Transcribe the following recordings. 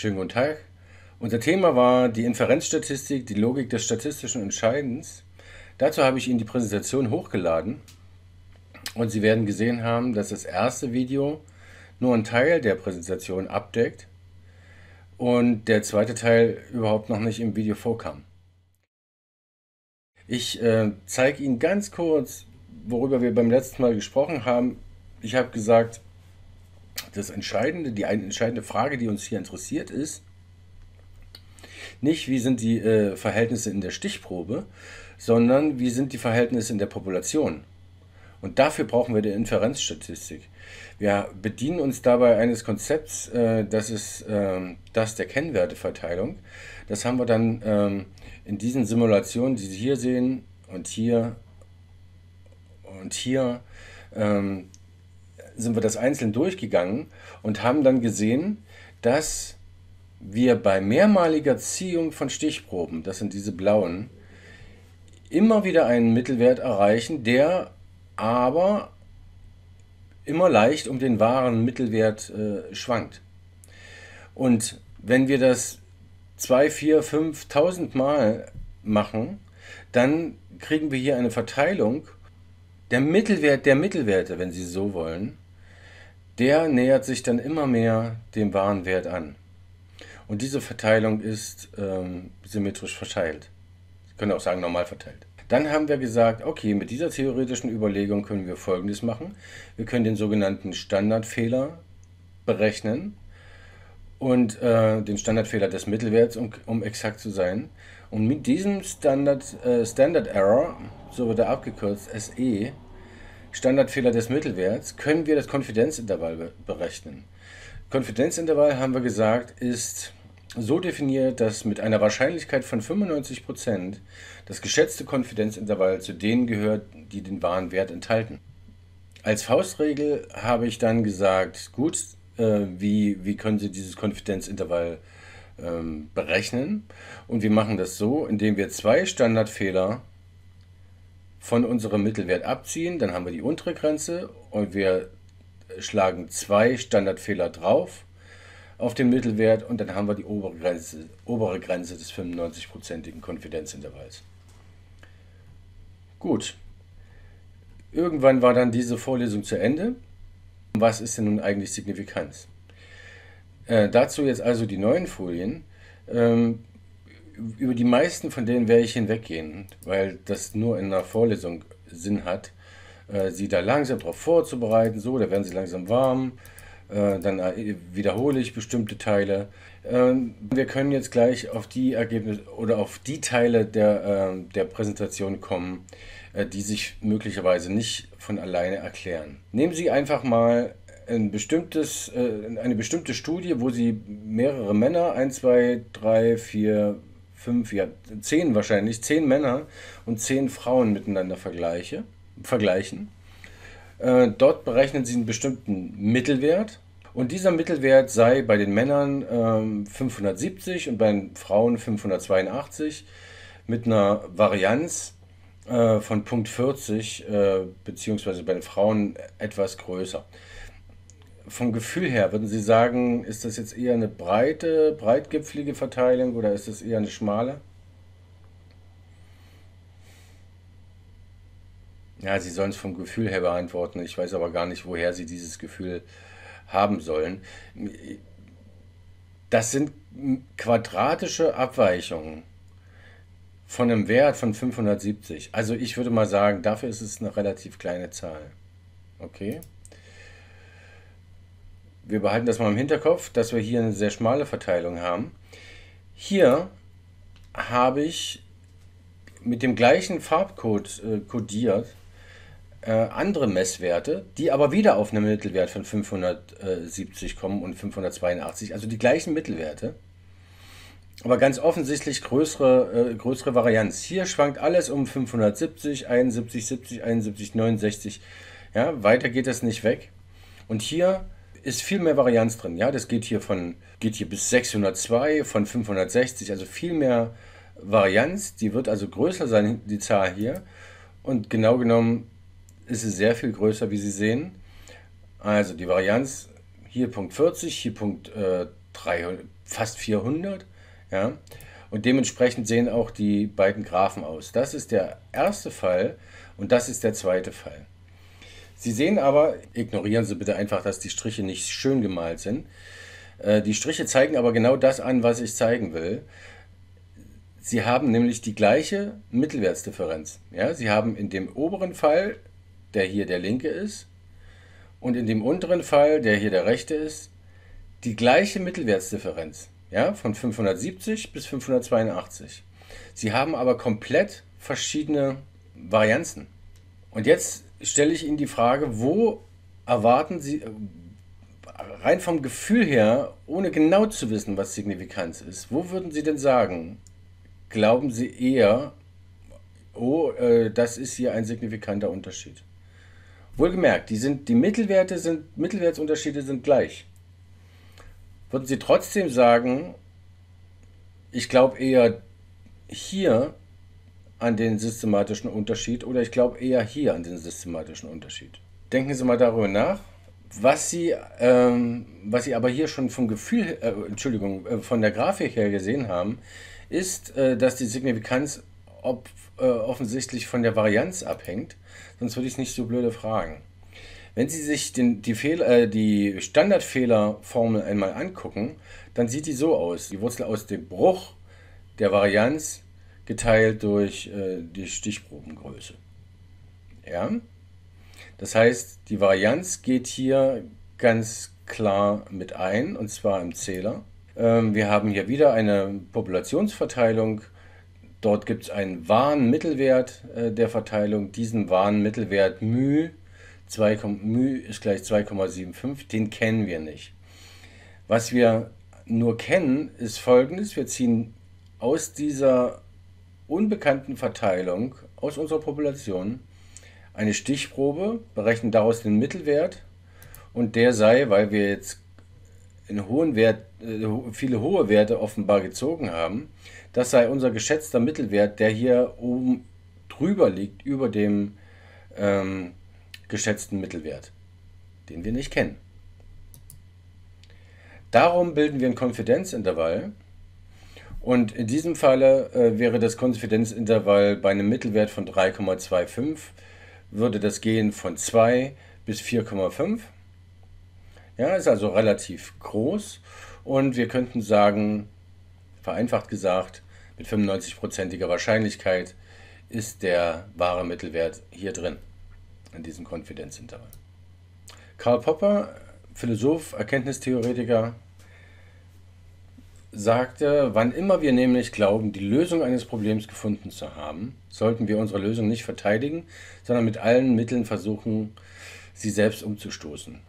Schönen guten Tag. Unser Thema war die Inferenzstatistik, die Logik des statistischen Entscheidens. Dazu habe ich Ihnen die Präsentation hochgeladen und Sie werden gesehen haben, dass das erste Video nur einen Teil der Präsentation abdeckt und der zweite Teil überhaupt noch nicht im Video vorkam. Ich äh, zeige Ihnen ganz kurz, worüber wir beim letzten Mal gesprochen haben. Ich habe gesagt, das Entscheidende, die entscheidende Frage, die uns hier interessiert, ist nicht, wie sind die äh, Verhältnisse in der Stichprobe, sondern wie sind die Verhältnisse in der Population. Und dafür brauchen wir die Inferenzstatistik. Wir bedienen uns dabei eines Konzepts, äh, das ist äh, das der Kennwerteverteilung. Das haben wir dann ähm, in diesen Simulationen, die Sie hier sehen und hier und hier ähm, sind wir das einzeln durchgegangen und haben dann gesehen, dass wir bei mehrmaliger Ziehung von Stichproben, das sind diese blauen, immer wieder einen Mittelwert erreichen, der aber immer leicht um den wahren Mittelwert äh, schwankt. Und wenn wir das 2, 4, 5, 1000 Mal machen, dann kriegen wir hier eine Verteilung. Der Mittelwert der Mittelwerte, wenn Sie so wollen, der nähert sich dann immer mehr dem wahren Wert an. Und diese Verteilung ist ähm, symmetrisch verteilt. Sie können auch sagen normal verteilt. Dann haben wir gesagt, okay, mit dieser theoretischen Überlegung können wir Folgendes machen. Wir können den sogenannten Standardfehler berechnen und äh, den Standardfehler des Mittelwerts, um, um exakt zu sein. Und mit diesem Standard, äh, Standard Error, so wird er abgekürzt, SE, Standardfehler des Mittelwerts, können wir das Konfidenzintervall berechnen. Konfidenzintervall, haben wir gesagt, ist so definiert, dass mit einer Wahrscheinlichkeit von 95% das geschätzte Konfidenzintervall zu denen gehört, die den wahren Wert enthalten. Als Faustregel habe ich dann gesagt, gut, äh, wie, wie können Sie dieses Konfidenzintervall ähm, berechnen? Und wir machen das so, indem wir zwei Standardfehler von unserem Mittelwert abziehen, dann haben wir die untere Grenze und wir schlagen zwei Standardfehler drauf auf den Mittelwert und dann haben wir die obere Grenze, obere Grenze des 95-prozentigen Konfidenzintervalls. Gut. Irgendwann war dann diese Vorlesung zu Ende. Was ist denn nun eigentlich Signifikanz? Äh, dazu jetzt also die neuen Folien. Ähm, über die meisten von denen werde ich hinweggehen, weil das nur in einer Vorlesung Sinn hat, äh, sie da langsam darauf vorzubereiten. So, da werden sie langsam warm. Äh, dann äh, wiederhole ich bestimmte Teile. Ähm, wir können jetzt gleich auf die Ergebnisse oder auf die Teile der, äh, der Präsentation kommen, äh, die sich möglicherweise nicht von alleine erklären. Nehmen Sie einfach mal ein bestimmtes, äh, eine bestimmte Studie, wo Sie mehrere Männer, 1, 2, 3, 4, fünf, ja, zehn wahrscheinlich, zehn Männer und zehn Frauen miteinander vergleiche, vergleichen. Äh, dort berechnen sie einen bestimmten Mittelwert und dieser Mittelwert sei bei den Männern ähm, 570 und bei den Frauen 582 mit einer Varianz äh, von Punkt 40, äh, beziehungsweise bei den Frauen etwas größer vom Gefühl her, würden Sie sagen, ist das jetzt eher eine breite, breitgipfelige Verteilung oder ist das eher eine schmale? Ja, Sie sollen es vom Gefühl her beantworten. Ich weiß aber gar nicht, woher Sie dieses Gefühl haben sollen. Das sind quadratische Abweichungen von einem Wert von 570. Also ich würde mal sagen, dafür ist es eine relativ kleine Zahl. Okay? Wir behalten das mal im Hinterkopf, dass wir hier eine sehr schmale Verteilung haben. Hier habe ich mit dem gleichen Farbcode äh, kodiert äh, andere Messwerte, die aber wieder auf einen Mittelwert von 570 kommen und 582, also die gleichen Mittelwerte. Aber ganz offensichtlich größere, äh, größere Varianz. Hier schwankt alles um 570, 71, 70, 71, 69. Ja, weiter geht das nicht weg. Und hier ist viel mehr Varianz drin. Ja, das geht hier von geht hier bis 602, von 560, also viel mehr Varianz. Die wird also größer sein, die Zahl hier. Und genau genommen ist es sehr viel größer, wie Sie sehen. Also die Varianz hier Punkt 40, hier Punkt äh, fast 400. Ja? Und dementsprechend sehen auch die beiden Graphen aus. Das ist der erste Fall und das ist der zweite Fall. Sie sehen aber, ignorieren Sie bitte einfach, dass die Striche nicht schön gemalt sind. Äh, die Striche zeigen aber genau das an, was ich zeigen will. Sie haben nämlich die gleiche Mittelwertsdifferenz. Ja, Sie haben in dem oberen Fall, der hier der linke ist, und in dem unteren Fall, der hier der rechte ist, die gleiche Mittelwertsdifferenz. Ja, von 570 bis 582. Sie haben aber komplett verschiedene Varianzen. Und jetzt stelle ich Ihnen die Frage, wo erwarten Sie, rein vom Gefühl her, ohne genau zu wissen, was Signifikanz ist, wo würden Sie denn sagen, glauben Sie eher, oh, äh, das ist hier ein signifikanter Unterschied? Wohlgemerkt, die, sind, die Mittelwerte sind, Mittelwertsunterschiede sind gleich. Würden Sie trotzdem sagen, ich glaube eher hier an den systematischen Unterschied oder ich glaube eher hier an den systematischen Unterschied? Denken Sie mal darüber nach. Was Sie, ähm, was Sie aber hier schon vom Gefühl, äh, Entschuldigung, äh, von der Grafik her gesehen haben, ist, äh, dass die Signifikanz ob, äh, offensichtlich von der Varianz abhängt. Sonst würde ich nicht so blöde fragen. Wenn Sie sich den, die, Fehl, äh, die Standardfehlerformel einmal angucken, dann sieht die so aus. Die Wurzel aus dem Bruch der Varianz geteilt durch äh, die Stichprobengröße. Ja? Das heißt, die Varianz geht hier ganz klar mit ein, und zwar im Zähler. Ähm, wir haben hier wieder eine Populationsverteilung. Dort gibt es einen wahren Mittelwert äh, der Verteilung. Diesen wahren Mittelwert μ, 2, μ ist gleich 2,75, den kennen wir nicht. Was wir nur kennen, ist folgendes. Wir ziehen aus dieser unbekannten Verteilung, aus unserer Population, eine Stichprobe, berechnen daraus den Mittelwert und der sei, weil wir jetzt in hohen Wert, äh, viele hohe Werte offenbar gezogen haben, das sei unser geschätzter Mittelwert, der hier oben drüber liegt, über dem ähm, geschätzten Mittelwert, den wir nicht kennen. Darum bilden wir ein Konfidenzintervall und in diesem Falle äh, wäre das Konfidenzintervall bei einem Mittelwert von 3,25 würde das gehen von 2 bis 4,5. Ja, ist also relativ groß und wir könnten sagen, vereinfacht gesagt, mit 95%iger Wahrscheinlichkeit ist der wahre Mittelwert hier drin, in diesem Konfidenzintervall. Karl Popper, Philosoph, Erkenntnistheoretiker, sagte, wann immer wir nämlich glauben, die Lösung eines Problems gefunden zu haben, sollten wir unsere Lösung nicht verteidigen, sondern mit allen Mitteln versuchen, sie selbst umzustoßen.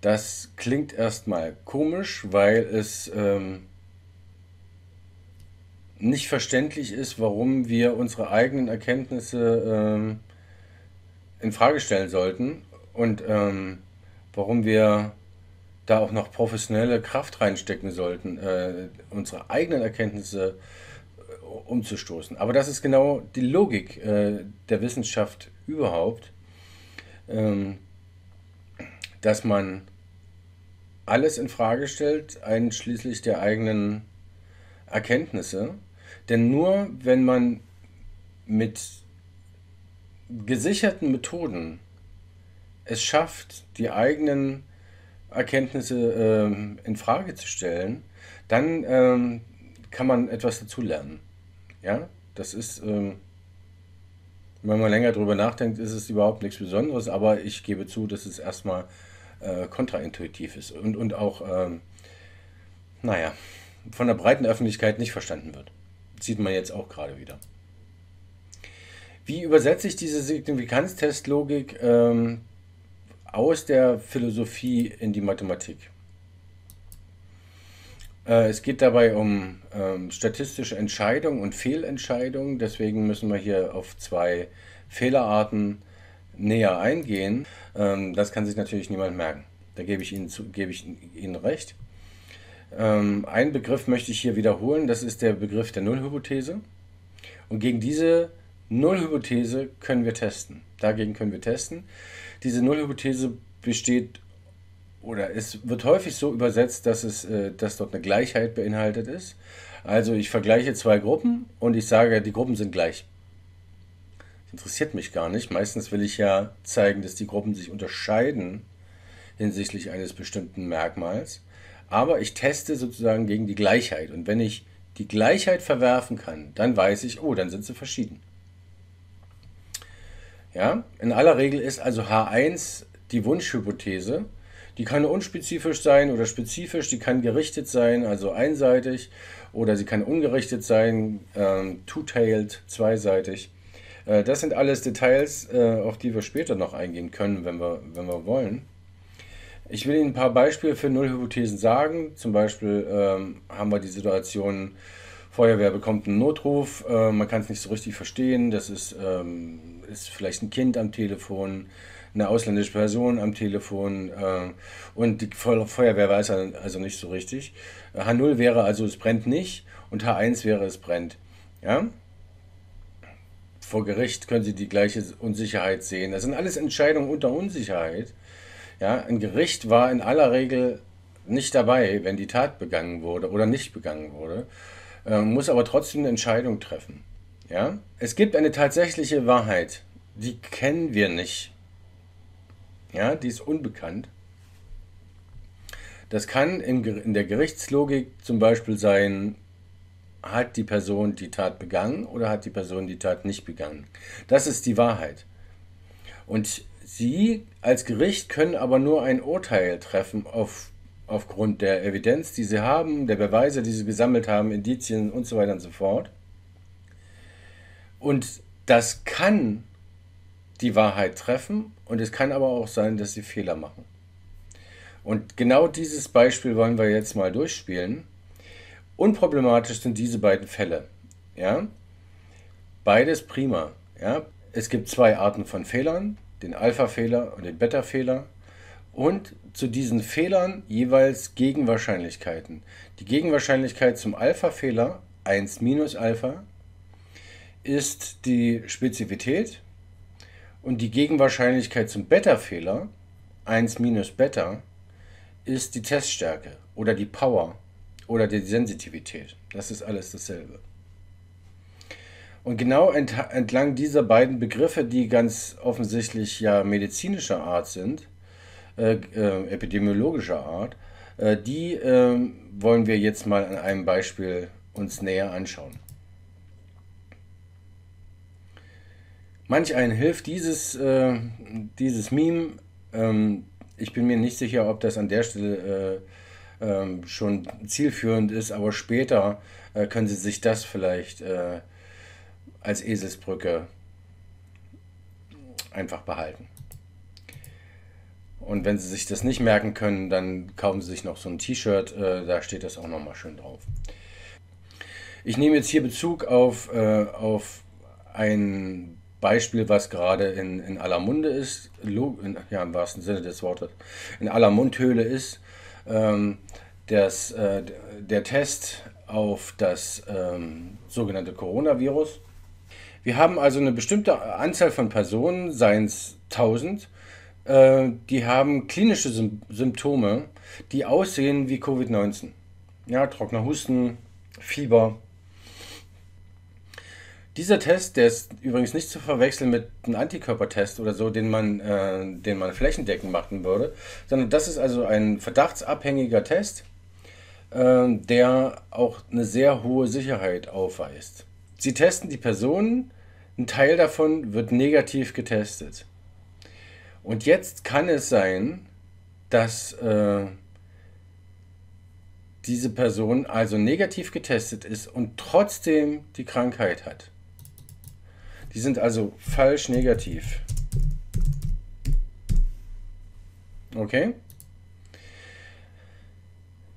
Das klingt erstmal komisch, weil es ähm, nicht verständlich ist, warum wir unsere eigenen Erkenntnisse ähm, in Frage stellen sollten und ähm, warum wir da auch noch professionelle Kraft reinstecken sollten, äh, unsere eigenen Erkenntnisse äh, umzustoßen. Aber das ist genau die Logik äh, der Wissenschaft überhaupt, ähm, dass man alles in Frage stellt, einschließlich der eigenen Erkenntnisse. Denn nur wenn man mit gesicherten Methoden es schafft, die eigenen Erkenntnisse ähm, in Frage zu stellen, dann ähm, kann man etwas dazulernen. Ja, das ist, ähm, wenn man länger drüber nachdenkt, ist es überhaupt nichts Besonderes, aber ich gebe zu, dass es erstmal äh, kontraintuitiv ist und, und auch, ähm, naja, von der breiten Öffentlichkeit nicht verstanden wird. Das sieht man jetzt auch gerade wieder. Wie übersetze ich diese Signifikanztestlogik ähm, aus der Philosophie in die Mathematik. Äh, es geht dabei um ähm, statistische Entscheidungen und Fehlentscheidungen. Deswegen müssen wir hier auf zwei Fehlerarten näher eingehen. Ähm, das kann sich natürlich niemand merken. Da gebe ich Ihnen, zu, gebe ich Ihnen recht. Ähm, einen Begriff möchte ich hier wiederholen. Das ist der Begriff der Nullhypothese. Und gegen diese Nullhypothese können wir testen. Dagegen können wir testen. Diese Nullhypothese besteht oder es wird häufig so übersetzt, dass, es, äh, dass dort eine Gleichheit beinhaltet ist. Also ich vergleiche zwei Gruppen und ich sage, die Gruppen sind gleich. Das interessiert mich gar nicht. Meistens will ich ja zeigen, dass die Gruppen sich unterscheiden hinsichtlich eines bestimmten Merkmals. Aber ich teste sozusagen gegen die Gleichheit. Und wenn ich die Gleichheit verwerfen kann, dann weiß ich, oh, dann sind sie verschieden. Ja, in aller Regel ist also H1 die Wunschhypothese. Die kann unspezifisch sein oder spezifisch, die kann gerichtet sein, also einseitig, oder sie kann ungerichtet sein, ähm, two-tailed, zweiseitig. Äh, das sind alles Details, äh, auf die wir später noch eingehen können, wenn wir, wenn wir wollen. Ich will Ihnen ein paar Beispiele für Nullhypothesen sagen. Zum Beispiel ähm, haben wir die Situation, Feuerwehr bekommt einen Notruf, äh, man kann es nicht so richtig verstehen, das ist, ähm, ist vielleicht ein Kind am Telefon, eine ausländische Person am Telefon äh, und die Feuerwehr weiß also nicht so richtig. H0 wäre also, es brennt nicht und H1 wäre, es brennt. Ja? Vor Gericht können Sie die gleiche Unsicherheit sehen. Das sind alles Entscheidungen unter Unsicherheit. Ja, ein Gericht war in aller Regel nicht dabei, wenn die Tat begangen wurde oder nicht begangen wurde, äh, muss aber trotzdem eine Entscheidung treffen. Ja? Es gibt eine tatsächliche Wahrheit, die kennen wir nicht. Ja, die ist unbekannt. Das kann in, in der Gerichtslogik zum Beispiel sein, hat die Person die Tat begangen oder hat die Person die Tat nicht begangen. Das ist die Wahrheit. Und Sie als Gericht können aber nur ein Urteil treffen auf, aufgrund der Evidenz, die Sie haben, der Beweise, die Sie gesammelt haben, Indizien und so weiter und so fort. Und das kann die Wahrheit treffen und es kann aber auch sein, dass Sie Fehler machen. Und genau dieses Beispiel wollen wir jetzt mal durchspielen. Unproblematisch sind diese beiden Fälle. Ja? Beides prima. Ja? Es gibt zwei Arten von Fehlern den Alpha-Fehler und den Beta-Fehler und zu diesen Fehlern jeweils Gegenwahrscheinlichkeiten. Die Gegenwahrscheinlichkeit zum Alpha-Fehler 1 minus Alpha ist die Spezifität und die Gegenwahrscheinlichkeit zum Beta-Fehler 1 minus Beta ist die Teststärke oder die Power oder die Sensitivität. Das ist alles dasselbe. Und genau entlang dieser beiden Begriffe, die ganz offensichtlich ja medizinischer Art sind, äh, äh, epidemiologischer Art, äh, die ähm, wollen wir jetzt mal an einem Beispiel uns näher anschauen. Manch einen hilft dieses, äh, dieses Meme. Ähm, ich bin mir nicht sicher, ob das an der Stelle äh, ähm, schon zielführend ist, aber später äh, können Sie sich das vielleicht als Eselsbrücke einfach behalten. Und wenn Sie sich das nicht merken können, dann kaufen Sie sich noch so ein T-Shirt, äh, da steht das auch nochmal schön drauf. Ich nehme jetzt hier Bezug auf, äh, auf ein Beispiel, was gerade in, in aller Munde ist, in, ja, im wahrsten Sinne des Wortes, in aller Mundhöhle ist. Ähm, das, äh, der Test auf das ähm, sogenannte Coronavirus. Wir haben also eine bestimmte Anzahl von Personen, seien es 1000, äh, die haben klinische Symptome, die aussehen wie Covid-19. Ja, trockener Husten, Fieber. Dieser Test, der ist übrigens nicht zu verwechseln mit einem Antikörpertest oder so, den man, äh, den man flächendeckend machen würde, sondern das ist also ein verdachtsabhängiger Test, äh, der auch eine sehr hohe Sicherheit aufweist. Sie testen die Personen ein Teil davon wird negativ getestet. Und jetzt kann es sein, dass äh, diese Person also negativ getestet ist und trotzdem die Krankheit hat. Die sind also falsch negativ. Okay?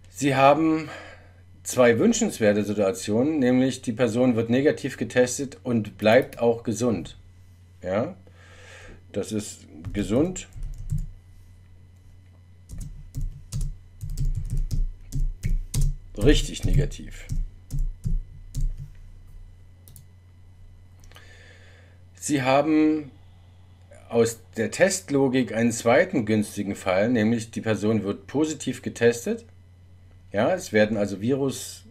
Sie haben zwei wünschenswerte Situationen, nämlich die Person wird negativ getestet und bleibt auch gesund. Ja, das ist gesund. Richtig negativ. Sie haben aus der Testlogik einen zweiten günstigen Fall, nämlich die Person wird positiv getestet. Ja, es werden also Virus,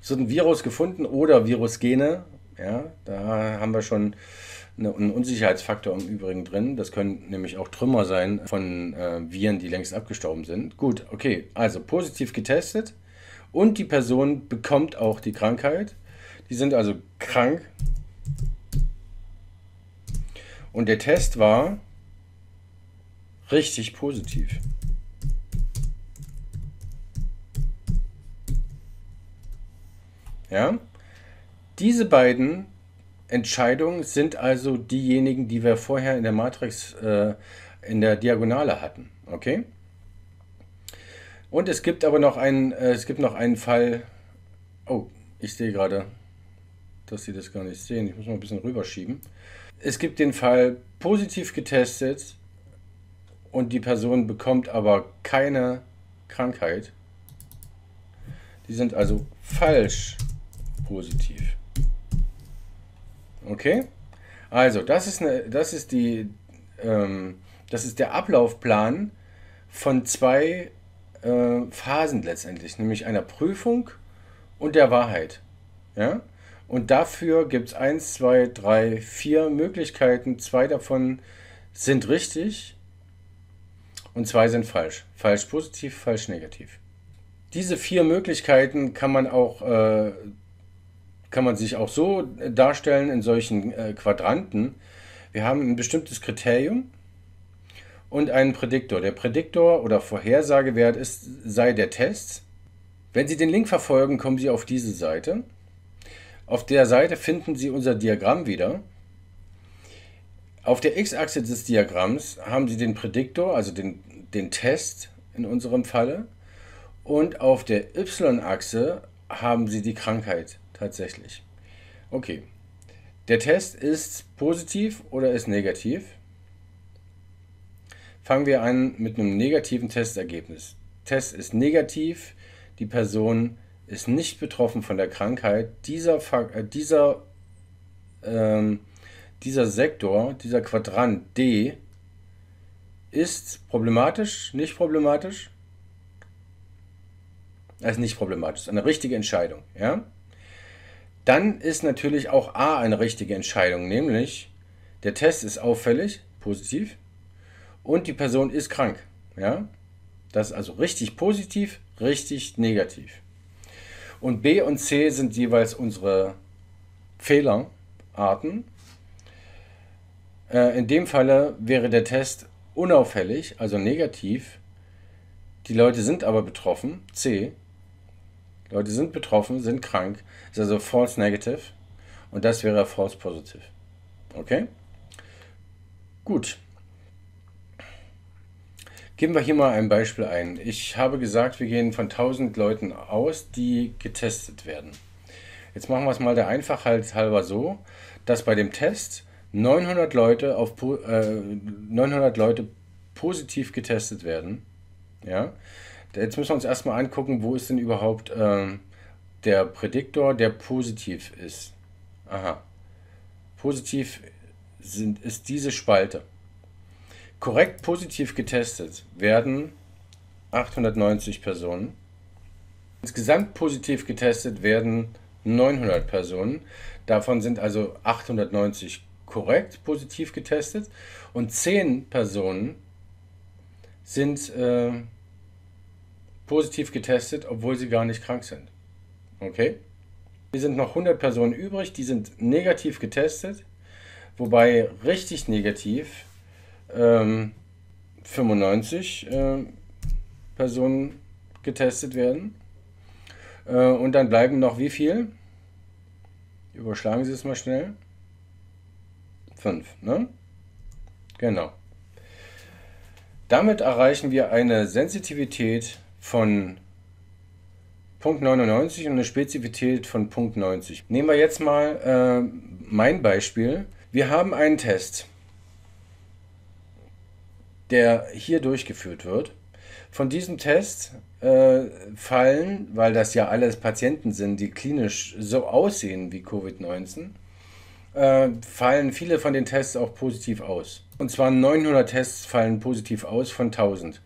es wird ein Virus gefunden oder Virusgene. Ja, da haben wir schon einen Unsicherheitsfaktor im Übrigen drin. Das können nämlich auch Trümmer sein von äh, Viren, die längst abgestorben sind. Gut, okay, also positiv getestet und die Person bekommt auch die Krankheit. Die sind also krank. Und der Test war richtig positiv. Ja? Diese beiden Entscheidungen sind also diejenigen, die wir vorher in der Matrix äh, in der Diagonale hatten. Okay? Und es gibt aber noch einen, äh, es gibt noch einen Fall. Oh, ich sehe gerade, dass Sie das gar nicht sehen. Ich muss mal ein bisschen rüberschieben. Es gibt den Fall positiv getestet und die Person bekommt aber keine Krankheit. Die sind also falsch positiv. Okay? Also, das ist, eine, das ist, die, ähm, das ist der Ablaufplan von zwei äh, Phasen letztendlich, nämlich einer Prüfung und der Wahrheit. Ja? Und dafür gibt es eins, zwei, drei, vier Möglichkeiten. Zwei davon sind richtig und zwei sind falsch. Falsch positiv, falsch negativ. Diese vier Möglichkeiten kann man auch äh, kann man sich auch so darstellen in solchen äh, Quadranten. Wir haben ein bestimmtes Kriterium und einen Prädiktor. Der Prädiktor oder Vorhersagewert ist, sei der Test. Wenn Sie den Link verfolgen, kommen Sie auf diese Seite. Auf der Seite finden Sie unser Diagramm wieder. Auf der x-Achse des Diagramms haben Sie den Prädiktor, also den, den Test in unserem Falle. Und auf der y-Achse haben Sie die Krankheit tatsächlich. Okay. Der Test ist positiv oder ist negativ? Fangen wir an mit einem negativen Testergebnis. Test ist negativ, die Person ist nicht betroffen von der Krankheit. Dieser, äh, dieser, ähm, dieser Sektor, dieser Quadrant D ist problematisch, nicht problematisch? Das ist nicht problematisch, eine richtige Entscheidung. Ja? Dann ist natürlich auch A eine richtige Entscheidung, nämlich der Test ist auffällig, positiv, und die Person ist krank. Ja? Das ist also richtig positiv, richtig negativ. Und B und C sind jeweils unsere Fehlerarten. Äh, in dem Falle wäre der Test unauffällig, also negativ. Die Leute sind aber betroffen, C. Leute sind betroffen, sind krank, ist also false negative und das wäre false positive. Okay? Gut. Geben wir hier mal ein Beispiel ein. Ich habe gesagt, wir gehen von 1000 Leuten aus, die getestet werden. Jetzt machen wir es mal der Einfachheit halber so, dass bei dem Test 900 Leute, auf, äh, 900 Leute positiv getestet werden. Ja? Jetzt müssen wir uns erstmal angucken, wo ist denn überhaupt ähm, der Prädiktor, der positiv ist. Aha. Positiv sind, ist diese Spalte. Korrekt positiv getestet werden 890 Personen. Insgesamt positiv getestet werden 900 Personen. Davon sind also 890 korrekt positiv getestet und 10 Personen sind äh, positiv getestet, obwohl sie gar nicht krank sind. Okay? Hier sind noch 100 Personen übrig, die sind negativ getestet, wobei richtig negativ ähm, 95 äh, Personen getestet werden. Äh, und dann bleiben noch wie viel? Überschlagen Sie es mal schnell. 5, ne? Genau. Damit erreichen wir eine Sensitivität von Punkt 99 und eine Spezifität von Punkt 90. Nehmen wir jetzt mal äh, mein Beispiel. Wir haben einen Test, der hier durchgeführt wird. Von diesem Test äh, fallen, weil das ja alles Patienten sind, die klinisch so aussehen wie Covid-19, äh, fallen viele von den Tests auch positiv aus. Und zwar 900 Tests fallen positiv aus von 1000.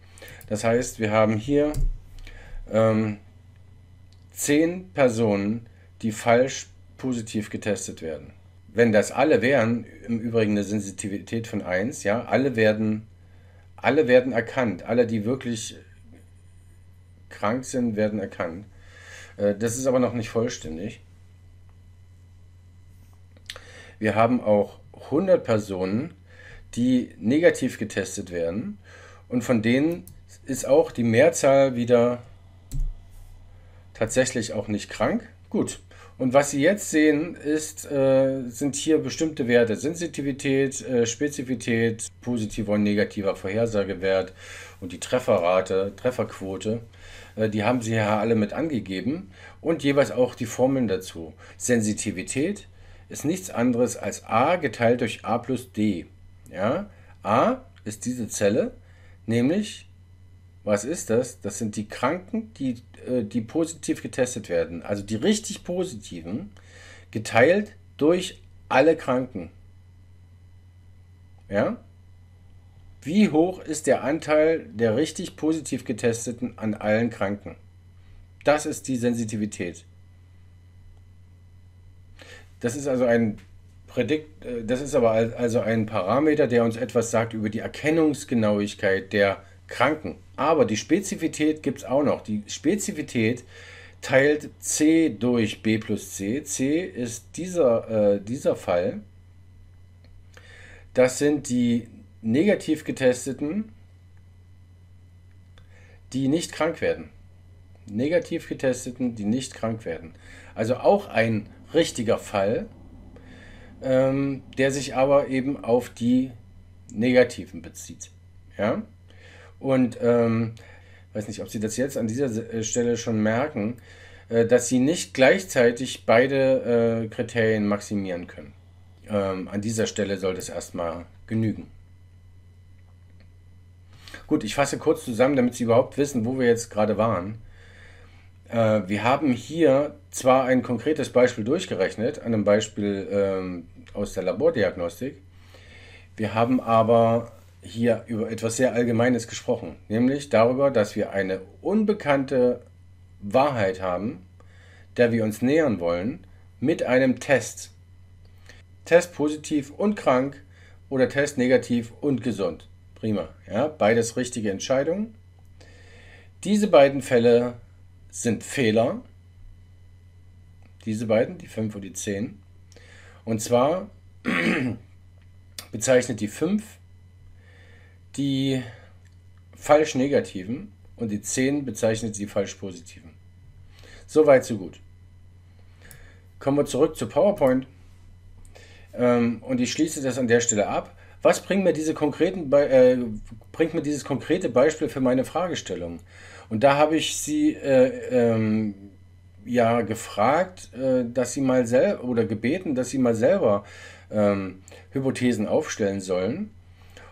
Das heißt, wir haben hier ähm, 10 Personen, die falsch positiv getestet werden. Wenn das alle wären, im Übrigen eine Sensitivität von 1, ja, alle werden, alle werden erkannt, alle, die wirklich krank sind, werden erkannt. Äh, das ist aber noch nicht vollständig. Wir haben auch 100 Personen, die negativ getestet werden und von denen ist auch die Mehrzahl wieder tatsächlich auch nicht krank. Gut. Und was Sie jetzt sehen, ist, äh, sind hier bestimmte Werte. Sensitivität, äh, Spezifität, positiver und negativer Vorhersagewert und die Trefferrate, Trefferquote. Äh, die haben Sie ja alle mit angegeben und jeweils auch die Formeln dazu. Sensitivität ist nichts anderes als a geteilt durch a plus d. Ja? a ist diese Zelle, nämlich, was ist das? Das sind die Kranken, die, äh, die positiv getestet werden. Also die richtig positiven, geteilt durch alle Kranken. Ja? Wie hoch ist der Anteil der richtig positiv getesteten an allen Kranken? Das ist die Sensitivität. Das ist also ein Prädikt, äh, das ist aber also ein Parameter, der uns etwas sagt über die Erkennungsgenauigkeit der Kranken. Aber die Spezifität gibt es auch noch. Die Spezifität teilt C durch B plus C. C ist dieser, äh, dieser Fall. Das sind die negativ getesteten, die nicht krank werden. Negativ getesteten, die nicht krank werden. Also auch ein richtiger Fall, ähm, der sich aber eben auf die negativen bezieht. Ja? Und ähm, weiß nicht, ob Sie das jetzt an dieser äh, Stelle schon merken, äh, dass Sie nicht gleichzeitig beide äh, Kriterien maximieren können. Ähm, an dieser Stelle soll das erstmal genügen. Gut, ich fasse kurz zusammen, damit Sie überhaupt wissen, wo wir jetzt gerade waren. Äh, wir haben hier zwar ein konkretes Beispiel durchgerechnet, an einem Beispiel ähm, aus der Labordiagnostik, wir haben aber hier über etwas sehr Allgemeines gesprochen, nämlich darüber, dass wir eine unbekannte Wahrheit haben, der wir uns nähern wollen, mit einem Test. Test positiv und krank oder Test negativ und gesund. Prima. Ja, beides richtige Entscheidungen. Diese beiden Fälle sind Fehler. Diese beiden, die 5 und die 10. Und zwar bezeichnet die 5 die falsch negativen und die 10 bezeichnet die falsch positiven. Soweit, so gut. Kommen wir zurück zu PowerPoint. Ähm, und ich schließe das an der Stelle ab. Was bringt mir, diese konkreten äh, bringt mir dieses konkrete Beispiel für meine Fragestellung? Und da habe ich sie äh, ähm, ja gefragt, äh, dass sie mal selber oder gebeten, dass sie mal selber ähm, Hypothesen aufstellen sollen.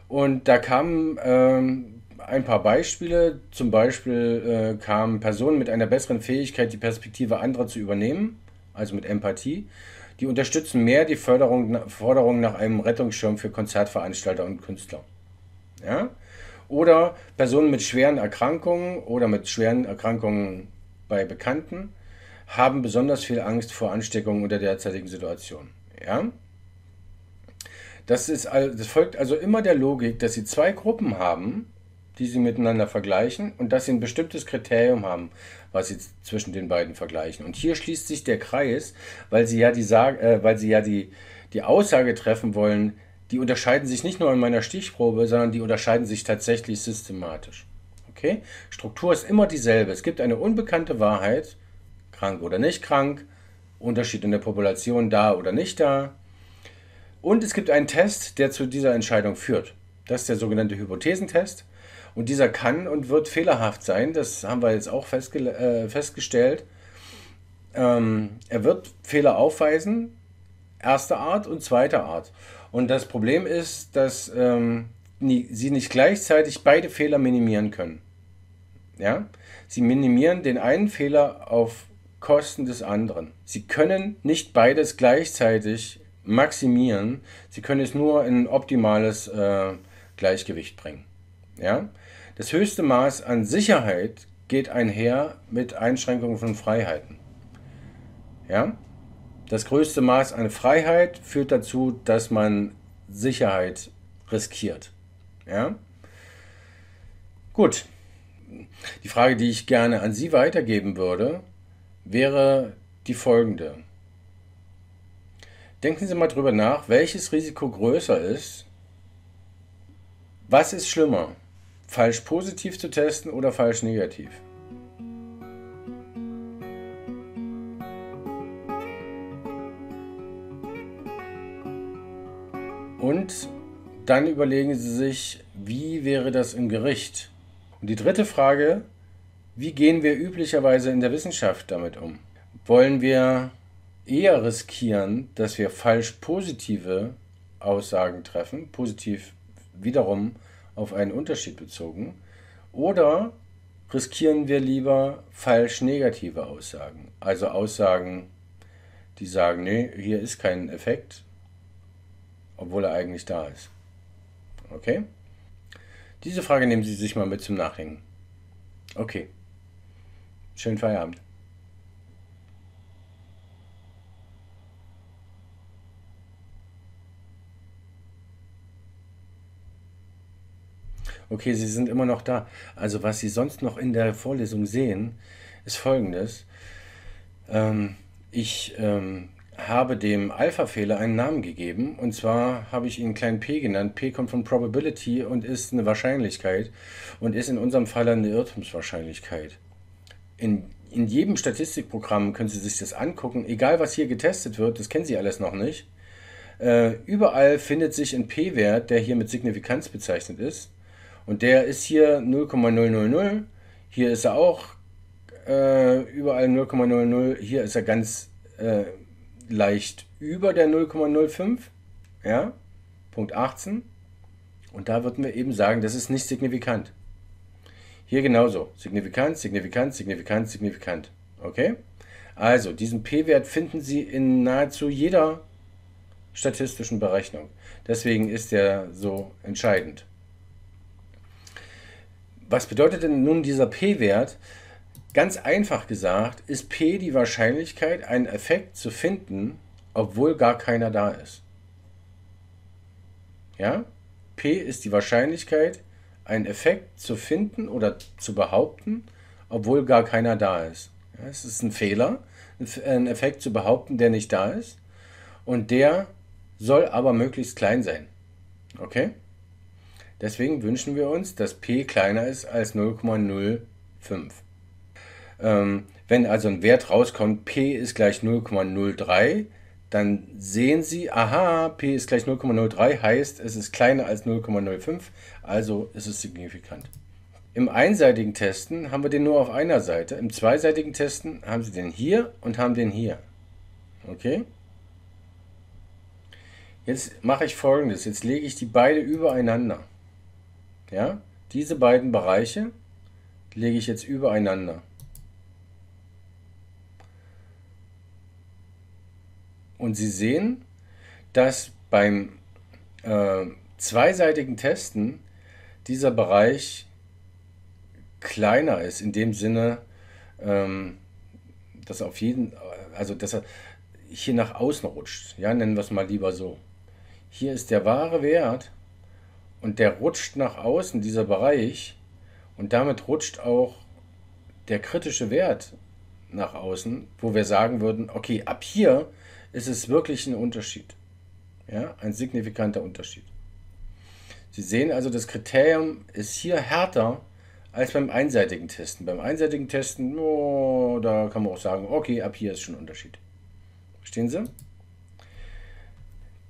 Und da kamen ähm, ein paar Beispiele. Zum Beispiel äh, kamen Personen mit einer besseren Fähigkeit, die Perspektive anderer zu übernehmen, also mit Empathie. Die unterstützen mehr die Förderung, Forderung nach einem Rettungsschirm für Konzertveranstalter und Künstler. Ja? Oder Personen mit schweren Erkrankungen oder mit schweren Erkrankungen bei Bekannten haben besonders viel Angst vor Ansteckungen unter derzeitigen Situation. Ja? Das, ist, das folgt also immer der Logik, dass Sie zwei Gruppen haben, die Sie miteinander vergleichen und dass Sie ein bestimmtes Kriterium haben, was Sie zwischen den beiden vergleichen. Und hier schließt sich der Kreis, weil Sie ja die, äh, weil Sie ja die, die Aussage treffen wollen, die unterscheiden sich nicht nur in meiner Stichprobe, sondern die unterscheiden sich tatsächlich systematisch. Okay? Struktur ist immer dieselbe. Es gibt eine unbekannte Wahrheit, krank oder nicht krank, Unterschied in der Population da oder nicht da. Und es gibt einen Test, der zu dieser Entscheidung führt. Das ist der sogenannte Hypothesentest. Und dieser kann und wird fehlerhaft sein. Das haben wir jetzt auch festge äh, festgestellt. Ähm, er wird Fehler aufweisen, erster Art und zweiter Art. Und das Problem ist, dass ähm, nie, sie nicht gleichzeitig beide Fehler minimieren können. Ja? Sie minimieren den einen Fehler auf Kosten des anderen. Sie können nicht beides gleichzeitig maximieren, Sie können es nur in ein optimales äh, Gleichgewicht bringen. Ja? Das höchste Maß an Sicherheit geht einher mit Einschränkungen von Freiheiten. Ja? Das größte Maß an Freiheit führt dazu, dass man Sicherheit riskiert. Ja? Gut. Die Frage, die ich gerne an Sie weitergeben würde, wäre die folgende. Denken Sie mal drüber nach, welches Risiko größer ist. Was ist schlimmer? Falsch positiv zu testen oder falsch negativ? Und dann überlegen Sie sich, wie wäre das im Gericht? Und die dritte Frage, wie gehen wir üblicherweise in der Wissenschaft damit um? Wollen wir eher riskieren, dass wir falsch positive Aussagen treffen, positiv wiederum auf einen Unterschied bezogen, oder riskieren wir lieber falsch negative Aussagen, also Aussagen, die sagen, nee, hier ist kein Effekt, obwohl er eigentlich da ist. Okay? Diese Frage nehmen Sie sich mal mit zum Nachdenken. Okay. Schönen Feierabend. Okay, Sie sind immer noch da. Also was Sie sonst noch in der Vorlesung sehen, ist folgendes. Ähm, ich ähm, habe dem Alpha-Fehler einen Namen gegeben. Und zwar habe ich ihn klein p genannt. P kommt von Probability und ist eine Wahrscheinlichkeit und ist in unserem Fall eine Irrtumswahrscheinlichkeit. In, in jedem Statistikprogramm können Sie sich das angucken. Egal, was hier getestet wird, das kennen Sie alles noch nicht. Äh, überall findet sich ein p-Wert, der hier mit Signifikanz bezeichnet ist. Und der ist hier 0,000. Hier ist er auch äh, überall 0,00. Hier ist er ganz äh, leicht über der 0,05, ja, Punkt 18. Und da würden wir eben sagen, das ist nicht signifikant. Hier genauso. Signifikant, signifikant, signifikant, signifikant. Okay? Also, diesen p-Wert finden Sie in nahezu jeder statistischen Berechnung. Deswegen ist er so entscheidend. Was bedeutet denn nun dieser p-Wert? Ganz einfach gesagt ist P die Wahrscheinlichkeit, einen Effekt zu finden, obwohl gar keiner da ist. Ja? P ist die Wahrscheinlichkeit, einen Effekt zu finden oder zu behaupten, obwohl gar keiner da ist. Ja, es ist ein Fehler, einen Effekt zu behaupten, der nicht da ist. Und der soll aber möglichst klein sein. Okay? Deswegen wünschen wir uns, dass P kleiner ist als 0,05. Ähm, wenn also ein Wert rauskommt, p ist gleich 0,03, dann sehen Sie, aha, p ist gleich 0,03 heißt, es ist kleiner als 0,05, also ist es signifikant. Im einseitigen Testen haben wir den nur auf einer Seite. Im zweiseitigen Testen haben Sie den hier und haben den hier. Okay? Jetzt mache ich folgendes. Jetzt lege ich die beide übereinander. Ja? Diese beiden Bereiche lege ich jetzt übereinander. Und Sie sehen, dass beim äh, zweiseitigen Testen dieser Bereich kleiner ist, in dem Sinne, ähm, dass auf jeden, also dass er hier nach außen rutscht. Ja, nennen wir es mal lieber so. Hier ist der wahre Wert und der rutscht nach außen, dieser Bereich, und damit rutscht auch der kritische Wert nach außen, wo wir sagen würden, okay, ab hier ist es wirklich ein Unterschied. Ja, ein signifikanter Unterschied. Sie sehen also, das Kriterium ist hier härter als beim einseitigen Testen. Beim einseitigen Testen, oh, da kann man auch sagen, okay, ab hier ist schon ein Unterschied. Verstehen Sie?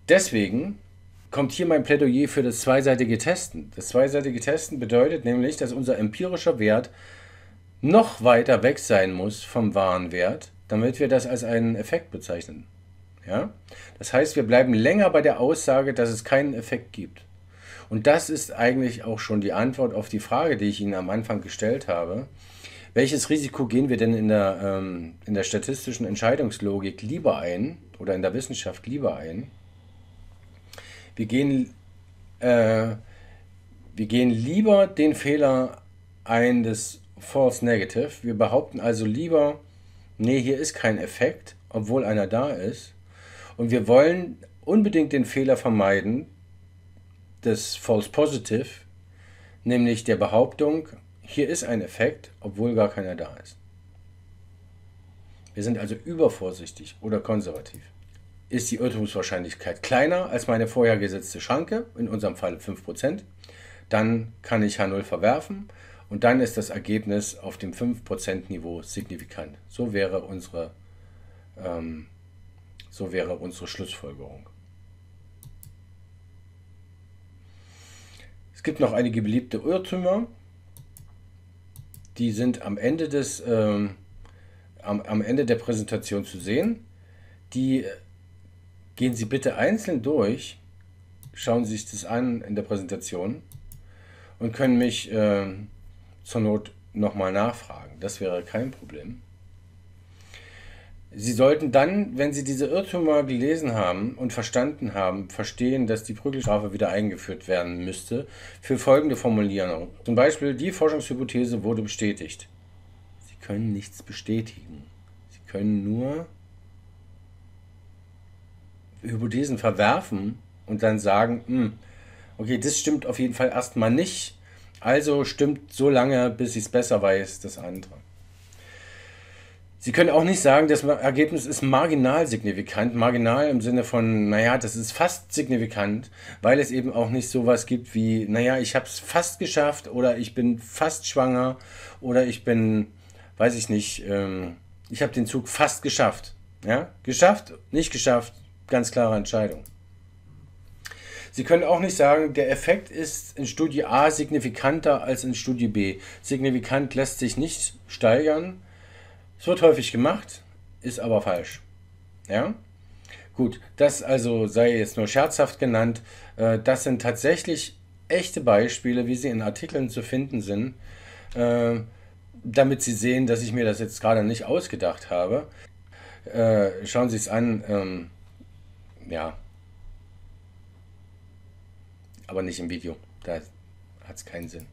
Deswegen kommt hier mein Plädoyer für das zweiseitige Testen. Das zweiseitige Testen bedeutet nämlich, dass unser empirischer Wert noch weiter weg sein muss vom wahren Wert, damit wir das als einen Effekt bezeichnen. Ja? Das heißt, wir bleiben länger bei der Aussage, dass es keinen Effekt gibt. Und das ist eigentlich auch schon die Antwort auf die Frage, die ich Ihnen am Anfang gestellt habe. Welches Risiko gehen wir denn in der, ähm, in der statistischen Entscheidungslogik lieber ein oder in der Wissenschaft lieber ein? Wir gehen, äh, wir gehen lieber den Fehler ein des False Negative. Wir behaupten also lieber, nee, hier ist kein Effekt, obwohl einer da ist. Und wir wollen unbedingt den Fehler vermeiden des False Positive, nämlich der Behauptung, hier ist ein Effekt, obwohl gar keiner da ist. Wir sind also übervorsichtig oder konservativ. Ist die Irrtumswahrscheinlichkeit kleiner als meine vorher gesetzte Schranke, in unserem Fall 5%, dann kann ich H0 verwerfen und dann ist das Ergebnis auf dem 5% Niveau signifikant. So wäre unsere, ähm, so wäre unsere Schlussfolgerung. Es gibt noch einige beliebte Irrtümer, die sind am Ende, des, ähm, am, am Ende der Präsentation zu sehen. Die gehen Sie bitte einzeln durch, schauen Sie sich das an in der Präsentation und können mich äh, zur Not nochmal nachfragen. Das wäre kein Problem. Sie sollten dann, wenn Sie diese Irrtümer gelesen haben und verstanden haben, verstehen, dass die Prügelstrafe wieder eingeführt werden müsste für folgende Formulierung. Zum Beispiel, die Forschungshypothese wurde bestätigt. Sie können nichts bestätigen. Sie können nur Hypothesen verwerfen und dann sagen, hm, okay, das stimmt auf jeden Fall erstmal nicht. Also stimmt so lange, bis ich es besser weiß, das andere. Sie können auch nicht sagen, das Ergebnis ist marginal signifikant. Marginal im Sinne von, naja, das ist fast signifikant, weil es eben auch nicht sowas gibt wie, naja, ich habe es fast geschafft oder ich bin fast schwanger oder ich bin, weiß ich nicht, ähm, ich habe den Zug fast geschafft. Ja, geschafft, nicht geschafft, ganz klare Entscheidung. Sie können auch nicht sagen, der Effekt ist in Studie A signifikanter als in Studie B. Signifikant lässt sich nicht steigern es wird häufig gemacht, ist aber falsch. Ja? Gut, das also sei jetzt nur scherzhaft genannt. Äh, das sind tatsächlich echte Beispiele, wie sie in Artikeln zu finden sind, äh, damit Sie sehen, dass ich mir das jetzt gerade nicht ausgedacht habe. Äh, schauen Sie es an. Ja. Aber nicht im Video. Da hat es keinen Sinn.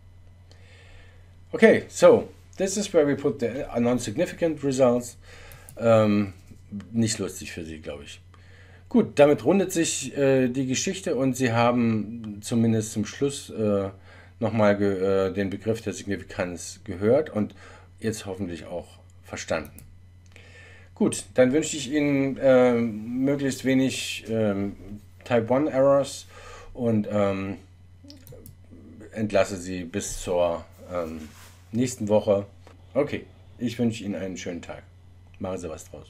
Okay, so. This is where we put the non-significant results. Ähm, nicht lustig für Sie, glaube ich. Gut, damit rundet sich äh, die Geschichte und Sie haben zumindest zum Schluss äh, nochmal äh, den Begriff der Signifikanz gehört und jetzt hoffentlich auch verstanden. Gut, dann wünsche ich Ihnen äh, möglichst wenig ähm, Type 1 Errors und ähm, entlasse Sie bis zur ähm, nächsten Woche. Okay, ich wünsche Ihnen einen schönen Tag. Machen Sie was draus.